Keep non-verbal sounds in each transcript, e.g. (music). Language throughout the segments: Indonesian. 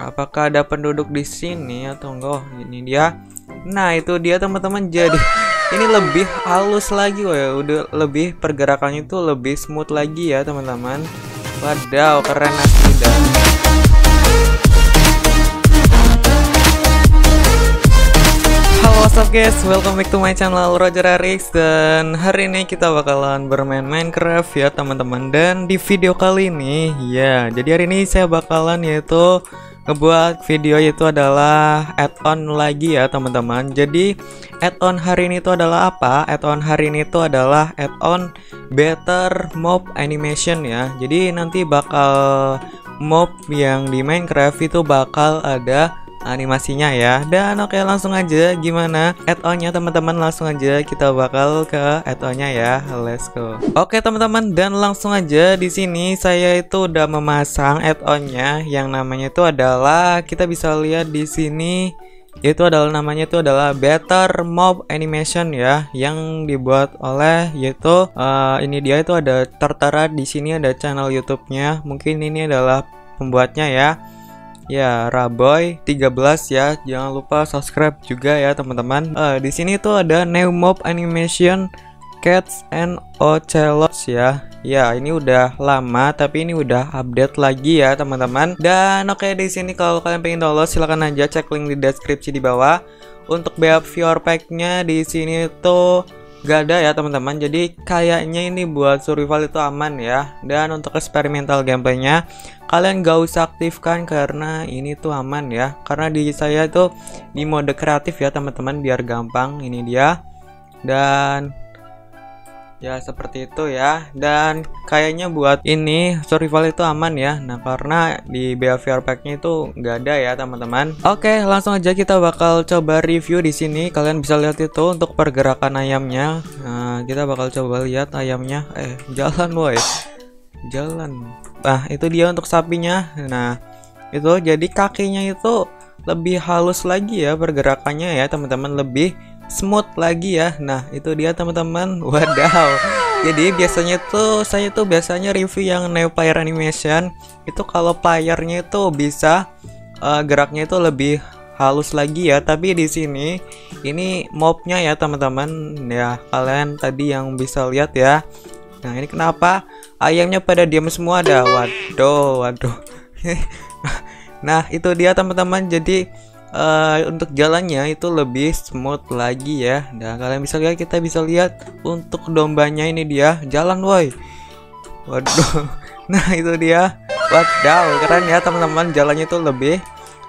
apakah ada penduduk di sini atau enggak? Oh, ini dia. Nah, itu dia teman-teman. Jadi (laughs) ini lebih halus lagi woy. Udah lebih pergerakannya itu lebih smooth lagi ya, teman-teman. Wadaw, keren asli dah. Halo what's up guys, welcome back to my channel Roger Arix Dan hari ini kita bakalan bermain Minecraft ya teman-teman Dan di video kali ini, ya jadi hari ini saya bakalan yaitu ngebuat video itu adalah add-on lagi ya teman-teman Jadi add-on hari ini itu adalah apa? Add-on hari ini itu adalah add-on Better Mob Animation ya Jadi nanti bakal mob yang di Minecraft itu bakal ada animasinya ya. Dan oke langsung aja. Gimana? Add-onnya teman-teman langsung aja. Kita bakal ke add-onnya ya. Let's go. Oke teman-teman dan langsung aja. Di sini saya itu udah memasang add-onnya. Yang namanya itu adalah kita bisa lihat di sini itu adalah namanya itu adalah Better Mob Animation ya. Yang dibuat oleh yaitu uh, ini dia itu ada tertera di sini ada channel YouTube-nya. Mungkin ini adalah pembuatnya ya Ya, Raboy 13 ya. Jangan lupa subscribe juga ya, teman-teman. Uh, di sini tuh ada new mob animation Cats and Ocelots ya. Ya, ini udah lama tapi ini udah update lagi ya, teman-teman. Dan oke okay, di sini kalau kalian pengen download silahkan aja cek link di deskripsi di bawah. Untuk behavior pack-nya di sini tuh gak ada ya teman-teman. Jadi kayaknya ini buat survival itu aman ya. Dan untuk eksperimental gameplaynya kalian gak usah aktifkan karena ini tuh aman ya. Karena di saya itu di mode kreatif ya teman-teman. Biar gampang ini dia. Dan ya seperti itu ya. Dan kayaknya buat ini survival itu aman ya. Nah karena di behavior packnya itu nggak ada ya teman-teman. Oke langsung aja kita bakal coba review di sini. Kalian bisa lihat itu untuk pergerakan ayamnya. Nah kita bakal coba lihat ayamnya. Eh jalan woi jalan. Nah itu dia untuk sapinya. Nah itu jadi kakinya itu lebih halus lagi ya pergerakannya ya teman-teman. Lebih smooth lagi ya. Nah itu dia teman-teman. Wadaw. Jadi biasanya tuh saya tuh biasanya review yang new player animation. Itu kalau playernya itu bisa uh, geraknya itu lebih halus lagi ya. Tapi di sini ini mobnya ya teman-teman. Ya kalian tadi yang bisa lihat ya. Nah ini kenapa? Ayamnya pada diam semua ada waduh waduh. (laughs) Nah itu dia teman-teman. Jadi uh, untuk jalannya itu lebih smooth lagi ya. Dan kalian bisa lihat kita bisa lihat untuk dombanya ini dia jalan woi. Waduh. (laughs) Nah itu dia. Wadaw keren ya teman-teman. Jalannya itu lebih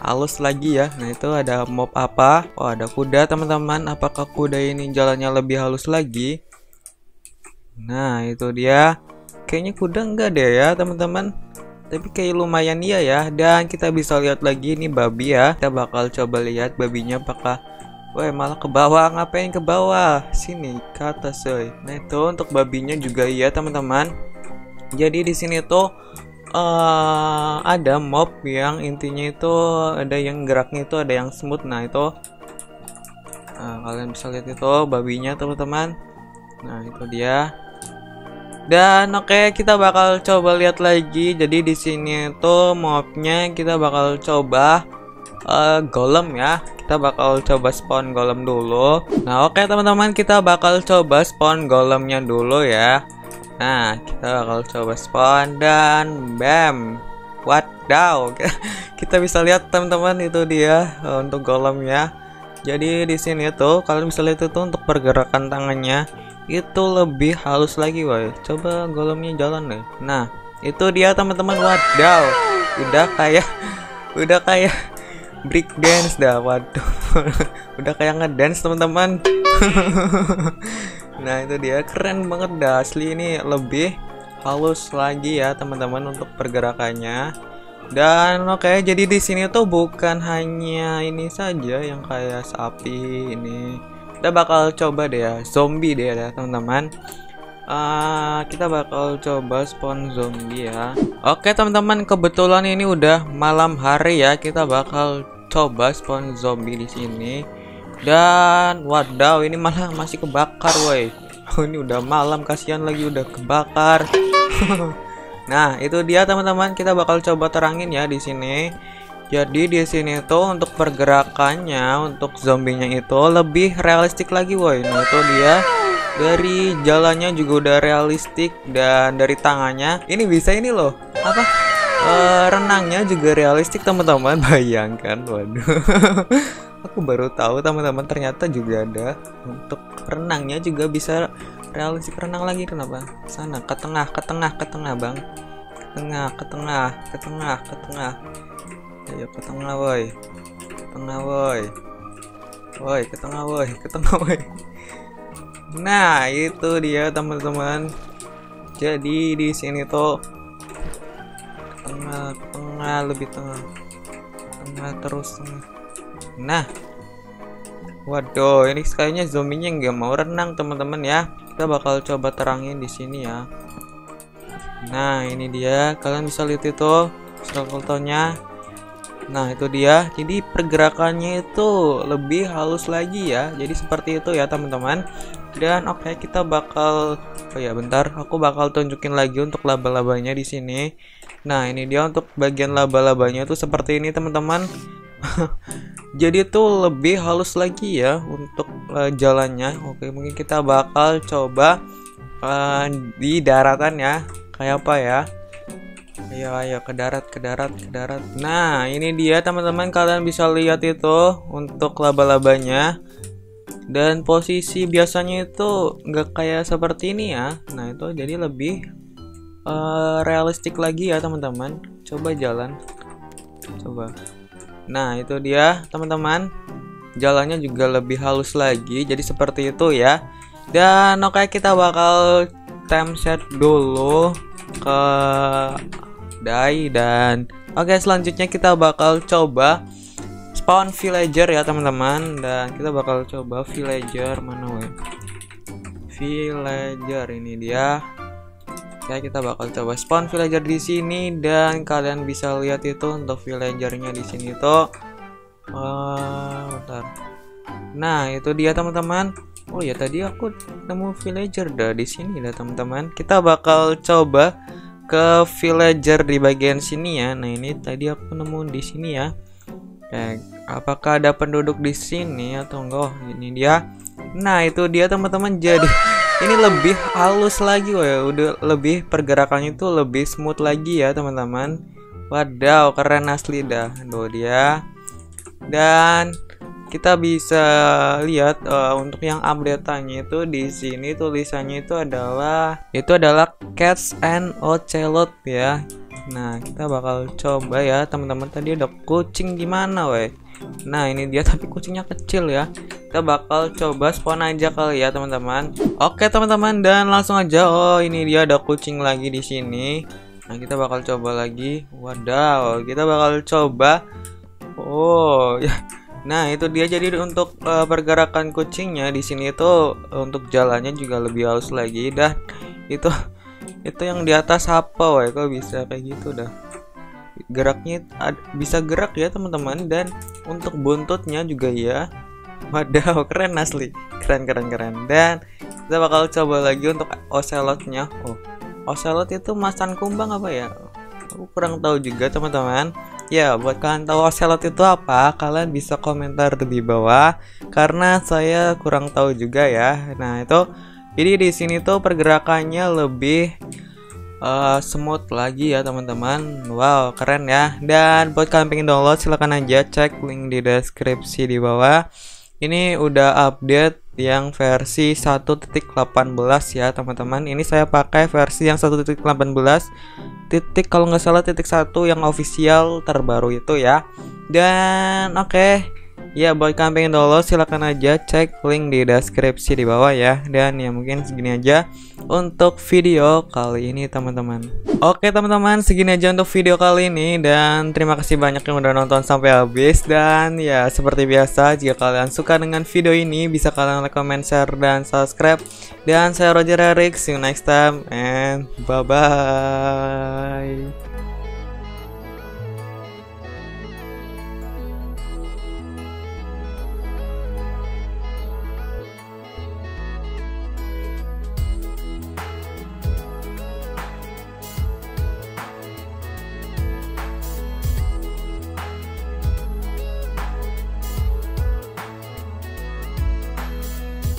halus lagi ya. Nah itu ada mob apa? Oh ada kuda teman-teman. Apakah kuda ini jalannya lebih halus lagi? Nah itu dia. Kayaknya kuda enggak deh ya teman-teman tapi kayak lumayan iya ya. Dan kita bisa lihat lagi nih babi ya. Kita bakal coba lihat babinya apakah Wah malah ke bawah. Ngapain ke bawah? Sini ke atas nah itu untuk babinya juga iya teman-teman. Jadi di sini tuh uh, ada mob yang intinya itu ada yang geraknya itu ada yang smooth. Nah itu nah, kalian bisa lihat itu babinya teman-teman. Nah itu dia dan oke okay, kita bakal coba lihat lagi. Jadi di sini tuh mobnya kita bakal coba uh, golem ya. Kita bakal coba spawn golem dulu. Nah oke okay, teman-teman kita bakal coba spawn golemnya dulu ya. Nah kita bakal coba spawn dan bam. Wadaw (laughs) kita bisa lihat teman-teman itu dia uh, untuk golemnya. Jadi di sini tuh kalian bisa lihat itu untuk pergerakan tangannya itu lebih halus lagi woy coba golemnya jalan deh. Nah itu dia teman-teman. Wadaw. Udah kayak (laughs) udah kayak break dance dah. Waduh. (laughs) Udah kayak ngedance teman-teman. (laughs) Nah itu dia. Keren banget dah. Asli ini lebih halus lagi ya teman-teman untuk pergerakannya. Dan oke okay, jadi di sini tuh bukan hanya ini saja yang kayak sapi ini kita bakal coba deh ya zombie deh ya teman-teman. Uh, kita bakal coba spawn zombie ya. Oke teman-teman kebetulan ini udah malam hari ya. Kita bakal coba spawn zombie di sini. Dan wadaw ini malah masih kebakar woi. Oh, ini udah malam kasihan lagi udah kebakar. (laughs) Nah itu dia teman-teman. Kita bakal coba terangin ya di sini Jadi di sini tuh untuk pergerakannya untuk zombinya itu lebih realistik lagi woi. Nah itu dia. Dari jalannya juga udah realistik dan dari tangannya ini bisa ini loh. Apa? Uh, renangnya juga realistik teman-teman. (laughs) Bayangkan waduh. (laughs) Aku baru tahu teman-teman ternyata juga ada. Untuk renangnya juga bisa realistik. Renang lagi kenapa? Sana ke tengah ke tengah ke tengah bang. Ke tengah ke tengah ke tengah ke tengah ayo ke tengah woi. Ke tengah woi. Woi ke tengah woi. (laughs) Ke tengah woi. Nah itu dia teman-teman. Jadi di sini tuh ke tengah ke tengah lebih tengah. Tengah terus tengah. Nah. Waduh ini kayaknya zombinya nggak mau renang teman-teman ya. Kita bakal coba terangin di sini ya. Nah ini dia. Kalian bisa lihat itu fotonya Nah itu dia. Jadi pergerakannya itu lebih halus lagi ya. Jadi seperti itu ya teman-teman. Dan oke okay, kita bakal Oh ya bentar. Aku bakal tunjukin lagi untuk laba-labanya di sini. Nah ini dia untuk bagian laba-labanya itu seperti ini teman-teman. (laughs) Jadi itu lebih halus lagi ya Untuk uh, jalannya. Oke mungkin kita bakal coba uh, Di daratan ya. Kayak apa ya Ayo ayo ke darat ke darat ke darat. Nah, ini dia teman-teman kalian bisa lihat itu untuk laba-labanya. Dan posisi biasanya itu nggak kayak seperti ini ya. Nah, itu jadi lebih uh, realistik lagi ya teman-teman. Coba jalan. Coba. Nah, itu dia teman-teman. Jalannya juga lebih halus lagi. Jadi seperti itu ya. Dan oke okay, kita bakal time set dulu ke die dan oke okay, selanjutnya kita bakal coba spawn villager ya teman-teman. Dan kita bakal coba villager mana weh? Villager ini dia. Ya kita bakal coba spawn villager di sini dan kalian bisa lihat itu untuk villagernya di sini tuh uh, bentar. Nah itu dia teman-teman. Oh ya tadi aku nemu villager dah di sini dah teman-teman. Kita bakal coba ke villager di bagian sini ya. Nah, ini tadi aku nemu di sini ya. Eh, apakah ada penduduk di sini atau enggak? Oh, ini dia. Nah, itu dia teman-teman. Jadi (laughs) ini lebih halus lagi woy. Udah lebih pergerakannya itu lebih smooth lagi ya, teman-teman. Wadaw, keren asli dah. Tuh dia. Dan kita bisa lihat uh, untuk yang update-nya itu di sini tulisannya itu adalah itu adalah Cats and Ocelot ya. Nah, kita bakal coba ya, teman-teman. Tadi ada kucing gimana, weh? Nah, ini dia (laughs) tapi kucingnya kecil ya. Kita bakal coba spawn aja kali ya, teman-teman. Oke, teman-teman, dan langsung aja. Oh, ini dia ada kucing lagi di sini. Nah, kita bakal coba lagi. Wadaw, kita bakal coba. Oh, (laughs) ya Nah, itu dia jadi untuk uh, pergerakan kucingnya di sini itu untuk jalannya juga lebih halus lagi dan itu itu yang di atas apa wah kok bisa kayak gitu dah. Geraknya bisa gerak ya teman-teman dan untuk buntutnya juga ya. Wadaw, (laughs) keren asli. Keren keren keren. Dan kita bakal coba lagi untuk ocelotnya. Oh, ocelot itu masan kumbang apa ya? Aku kurang tahu juga teman-teman. Ya, buat kalian tahu ocelot itu apa, kalian bisa komentar di bawah karena saya kurang tahu juga ya. Nah, itu jadi di sini tuh pergerakannya lebih uh, smooth lagi ya, teman-teman. Wow, keren ya. Dan buat kalian pengen download silahkan aja cek link di deskripsi di bawah. Ini udah update yang versi 1.18 ya, teman-teman. Ini saya pakai versi yang 1.18 titik kalau nggak salah titik satu yang official terbaru itu ya dan oke okay. Ya buat kalian pengen download silahkan aja cek link di deskripsi di bawah ya. Dan ya mungkin segini aja untuk video kali ini teman-teman. Oke teman-teman segini aja untuk video kali ini. Dan terima kasih banyak yang udah nonton sampai habis. Dan ya seperti biasa jika kalian suka dengan video ini bisa kalian like comment share dan subscribe. Dan saya Roger Eric see you next time and bye bye Bye.